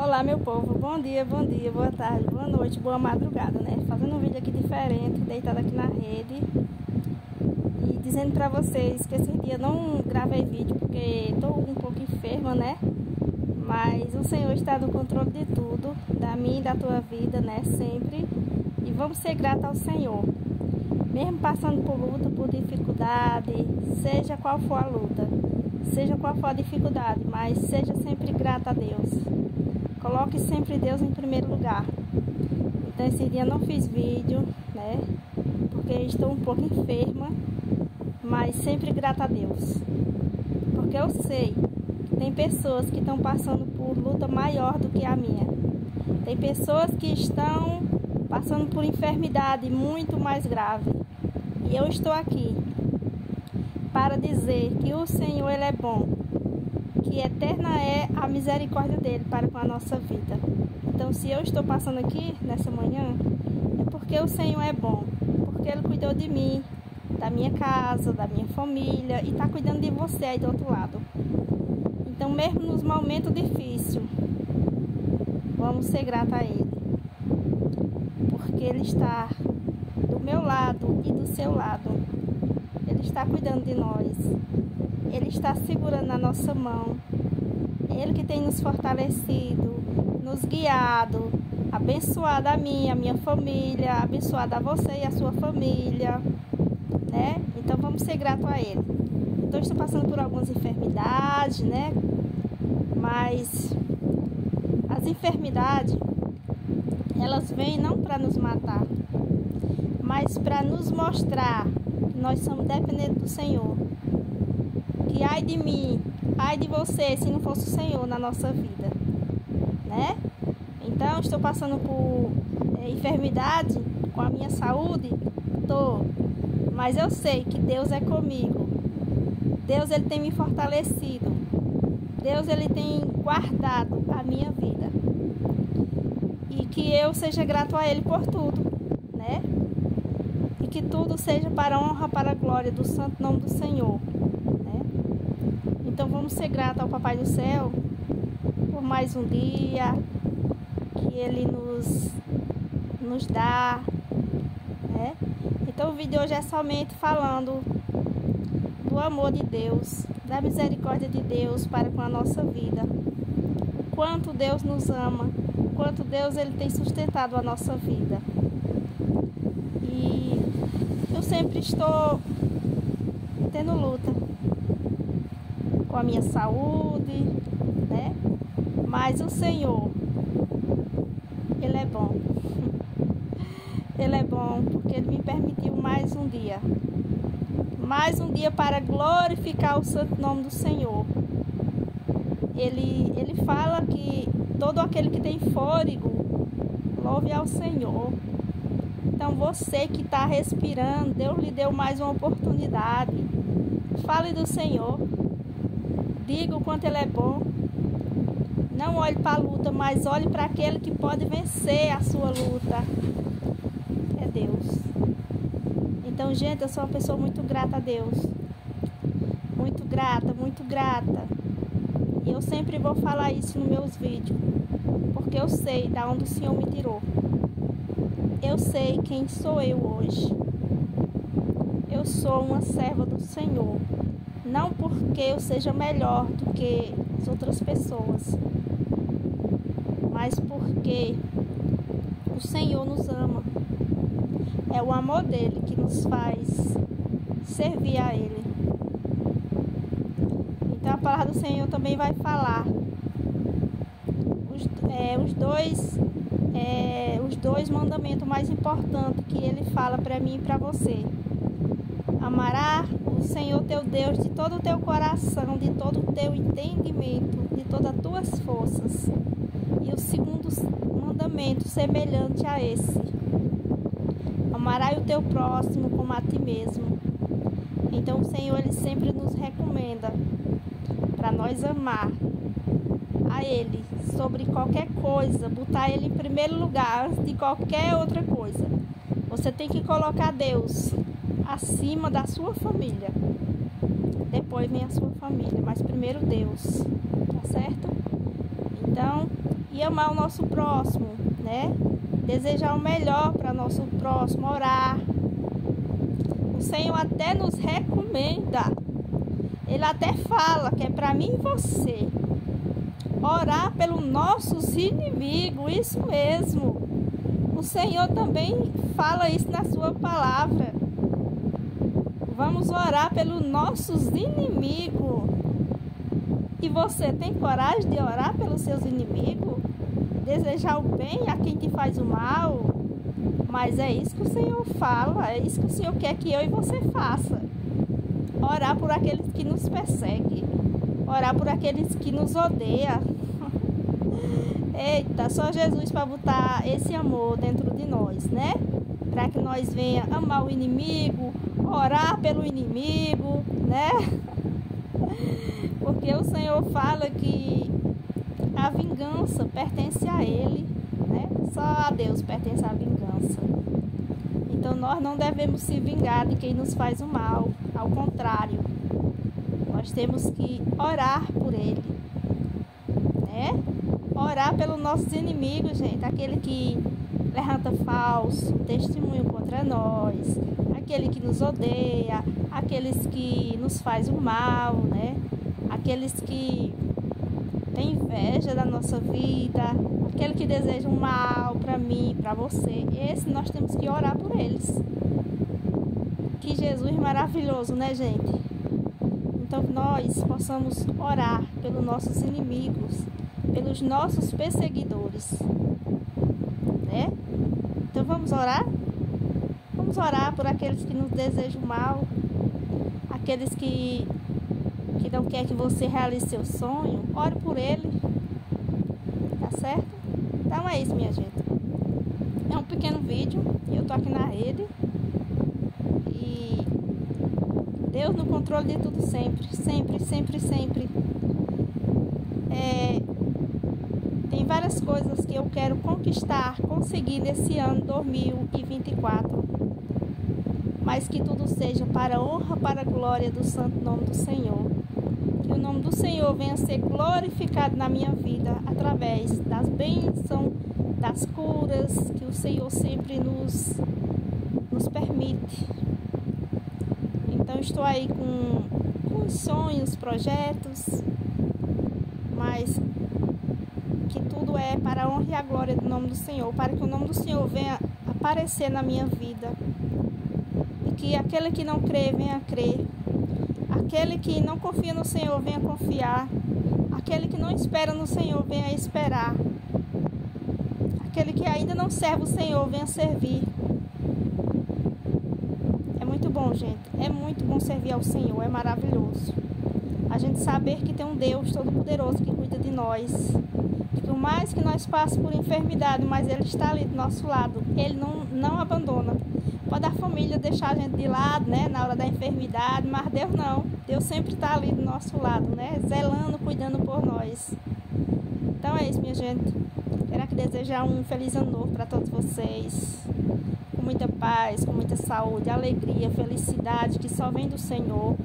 Olá meu povo, bom dia, bom dia, boa tarde, boa noite, boa madrugada, né? Fazendo um vídeo aqui diferente, deitado aqui na rede E dizendo pra vocês que esse dia não gravei vídeo porque tô um pouco enferma, né? Mas o Senhor está no controle de tudo, da minha e da tua vida, né? Sempre E vamos ser gratos ao Senhor Mesmo passando por luta, por dificuldade, seja qual for a luta Seja qual for a dificuldade, mas seja sempre grata a Deus Coloque sempre Deus em primeiro lugar. Então esse dia não fiz vídeo, né? Porque estou um pouco enferma, mas sempre grata a Deus. Porque eu sei que tem pessoas que estão passando por luta maior do que a minha. Tem pessoas que estão passando por enfermidade muito mais grave. E eu estou aqui para dizer que o Senhor ele é bom que eterna é a misericórdia dele para com a nossa vida. Então, se eu estou passando aqui nessa manhã, é porque o Senhor é bom, porque ele cuidou de mim, da minha casa, da minha família e está cuidando de você aí do outro lado. Então, mesmo nos momentos difíceis, vamos ser gratos a Ele, porque Ele está do meu lado e do seu lado. Ele está cuidando de nós. Ele está segurando na nossa mão. Ele que tem nos fortalecido, nos guiado, abençoado a mim, a minha família, abençoado a você e a sua família, né? Então vamos ser gratos a Ele. Então estou passando por algumas enfermidades, né? Mas as enfermidades, elas vêm não para nos matar, mas para nos mostrar que nós somos dependentes do Senhor que ai de mim, ai de você, se não fosse o Senhor na nossa vida, né? Então, estou passando por é, enfermidade com a minha saúde, tô, mas eu sei que Deus é comigo. Deus ele tem me fortalecido. Deus ele tem guardado a minha vida. E que eu seja grato a ele por tudo, né? E que tudo seja para a honra, para a glória do santo nome do Senhor. Então vamos ser gratos ao Papai do Céu por mais um dia que Ele nos, nos dá. Né? Então o vídeo hoje é somente falando do amor de Deus, da misericórdia de Deus para com a nossa vida. Quanto Deus nos ama, quanto Deus ele tem sustentado a nossa vida. E eu sempre estou tendo luta com a minha saúde, né? Mas o Senhor, Ele é bom. Ele é bom porque Ele me permitiu mais um dia. Mais um dia para glorificar o santo nome do Senhor. Ele, ele fala que todo aquele que tem fôlego, louve ao Senhor. Então você que está respirando, Deus lhe deu mais uma oportunidade. Fale do Senhor. Diga o quanto ele é bom. Não olhe para a luta, mas olhe para aquele que pode vencer a sua luta. É Deus. Então, gente, eu sou uma pessoa muito grata a Deus. Muito grata, muito grata. E eu sempre vou falar isso nos meus vídeos. Porque eu sei da onde o Senhor me tirou. Eu sei quem sou eu hoje. Eu sou uma serva do Senhor. Não porque eu seja melhor do que as outras pessoas, mas porque o Senhor nos ama. É o amor dele que nos faz servir a Ele. Então a palavra do Senhor também vai falar os, é, os dois é, os dois mandamentos mais importantes que ele fala para mim e para você. Amará o Senhor teu Deus de todo o teu coração, de todo o teu entendimento, de todas as tuas forças. E o segundo mandamento, semelhante a esse: Amarás o teu próximo como a ti mesmo. Então o Senhor ele sempre nos recomenda para nós amar a Ele sobre qualquer coisa, botar Ele em primeiro lugar de qualquer outra coisa. Você tem que colocar Deus acima da sua família. Depois vem a sua família, mas primeiro Deus, tá certo? Então, e amar o nosso próximo, né? Desejar o melhor para nosso próximo, orar. O Senhor até nos recomenda. Ele até fala que é para mim e você orar pelos nossos inimigos, isso mesmo. O Senhor também fala isso na sua palavra. Vamos orar pelos nossos inimigos. E você tem coragem de orar pelos seus inimigos? Desejar o bem a quem te faz o mal? Mas é isso que o Senhor fala, é isso que o Senhor quer que eu e você faça. Orar por aqueles que nos perseguem, orar por aqueles que nos odeiam. Eita, só Jesus para botar esse amor dentro de nós, né? Para que nós venha amar o inimigo, orar pelo inimigo, né? Porque o Senhor fala que a vingança pertence a Ele, né? Só a Deus pertence a vingança. Então nós não devemos se vingar de quem nos faz o mal, ao contrário, nós temos que orar por Ele, né? Orar pelos nossos inimigos, gente, aquele que levanta falso testemunho contra nós, aquele que nos odeia, aqueles que nos faz o mal, né? Aqueles que têm inveja da nossa vida, aquele que deseja um mal para mim, para você. Esse nós temos que orar por eles. Que Jesus maravilhoso, né, gente? Então nós possamos orar pelos nossos inimigos, pelos nossos perseguidores, né? Então vamos orar? Vamos orar por aqueles que nos desejam mal, aqueles que, que não quer que você realize seu sonho. Ore por ele. Tá certo? Então é isso, minha gente. É um pequeno vídeo. Eu tô aqui na rede. E Deus no controle de tudo sempre. Sempre, sempre, sempre. É, tem várias coisas que eu quero conquistar, conseguir nesse ano 2024 mas que tudo seja para a honra, para a glória do santo nome do Senhor. Que o nome do Senhor venha ser glorificado na minha vida através das bênçãos, das curas que o Senhor sempre nos, nos permite. Então estou aí com, com sonhos, projetos, mas que tudo é para a honra e a glória do nome do Senhor, para que o nome do Senhor venha aparecer na minha vida que aquele que não crê venha crer, aquele que não confia no Senhor venha confiar, aquele que não espera no Senhor venha esperar, aquele que ainda não serve o Senhor venha servir. É muito bom, gente. É muito bom servir ao Senhor, é maravilhoso. A gente saber que tem um Deus todo-poderoso que cuida de nós. Que por mais que nós passemos por enfermidade, mas Ele está ali do nosso lado. Ele não, não abandona. Pode a família deixar a gente de lado, né, na hora da enfermidade, mas Deus não. Deus sempre está ali do nosso lado, né, zelando, cuidando por nós. Então é isso, minha gente. Quero aqui desejar um feliz ano novo para todos vocês. Com muita paz, com muita saúde, alegria, felicidade que só vem do Senhor.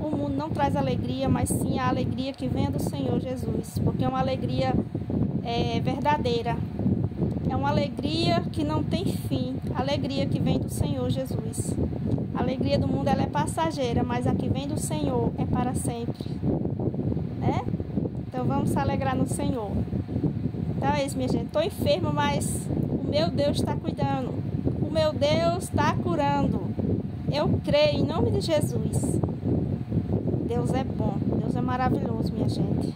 O mundo não traz alegria, mas sim a alegria que vem do Senhor Jesus, porque é uma alegria é, verdadeira, é uma alegria que não tem fim, alegria que vem do Senhor Jesus. A alegria do mundo ela é passageira, mas a que vem do Senhor é para sempre. Né? Então vamos se alegrar no Senhor. Então é isso, minha gente. Estou enferma, mas o meu Deus está cuidando. O meu Deus está curando. Eu creio em nome de Jesus. Deus é bom. Deus é maravilhoso, minha gente.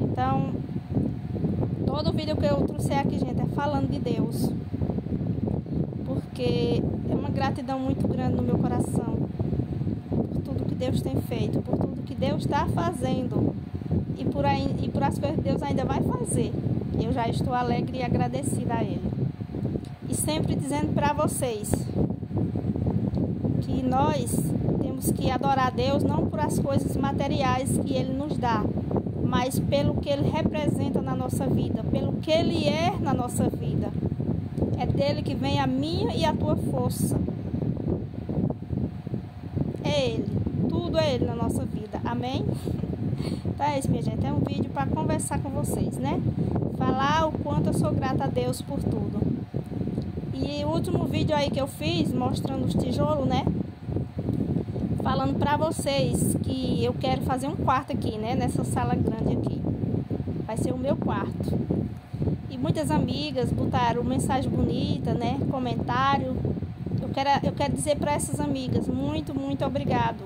Então, Todo vídeo que eu trouxe aqui, gente, é falando de Deus. Porque é uma gratidão muito grande no meu coração por tudo que Deus tem feito, por tudo que Deus está fazendo e por, aí, e por as coisas que Deus ainda vai fazer. Eu já estou alegre e agradecida a Ele. E sempre dizendo para vocês que nós temos que adorar a Deus não por as coisas materiais que Ele nos dá, mas pelo que ele representa na nossa vida, pelo que ele é na nossa vida. É dele que vem a minha e a tua força. É ele. Tudo é ele na nossa vida. Amém? Então é isso, minha gente. É um vídeo para conversar com vocês, né? Falar o quanto eu sou grata a Deus por tudo. E o último vídeo aí que eu fiz, mostrando os tijolos, né? Falando pra vocês que eu quero fazer um quarto aqui, né? Nessa sala grande aqui. Vai ser o meu quarto. E muitas amigas botaram mensagem bonita, né? Comentário. Eu quero, eu quero dizer para essas amigas, muito, muito obrigado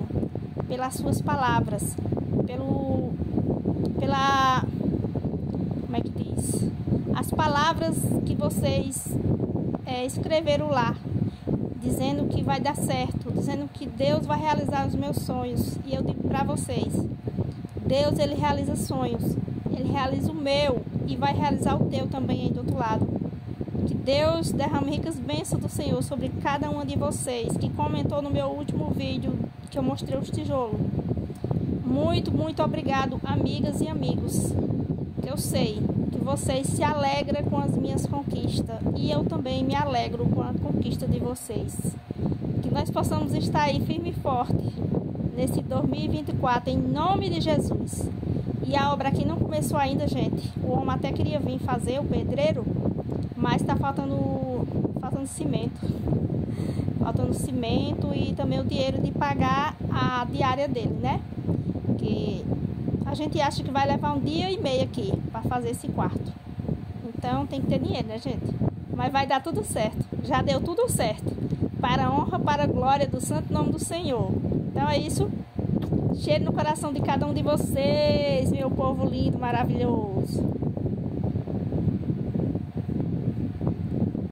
pelas suas palavras, pelo, pela, como é que diz? As palavras que vocês é, escreveram lá, dizendo que vai dar certo, dizendo que Deus vai realizar os meus sonhos. E eu digo para vocês, Deus ele realiza sonhos, ele realiza o meu e vai realizar o teu também aí do outro lado. Que Deus derrame ricas bênçãos do Senhor sobre cada uma de vocês que comentou no meu último vídeo que eu mostrei os tijolos. Muito, muito obrigado, amigas e amigos. Eu sei vocês se alegram com as minhas conquistas e eu também me alegro com a conquista de vocês. Que nós possamos estar aí firme e forte nesse 2024 em nome de Jesus. E a obra aqui não começou ainda, gente. O homem até queria vir fazer o pedreiro, mas está faltando, faltando cimento. Faltando cimento e também o dinheiro de pagar a diária dele, né? Que a gente acha que vai levar um dia e meio aqui para fazer esse quarto. Então tem que ter dinheiro, né, gente? Mas vai dar tudo certo. Já deu tudo certo. Para a honra, para a glória do santo nome do Senhor. Então é isso. Cheiro no coração de cada um de vocês, meu povo lindo, maravilhoso.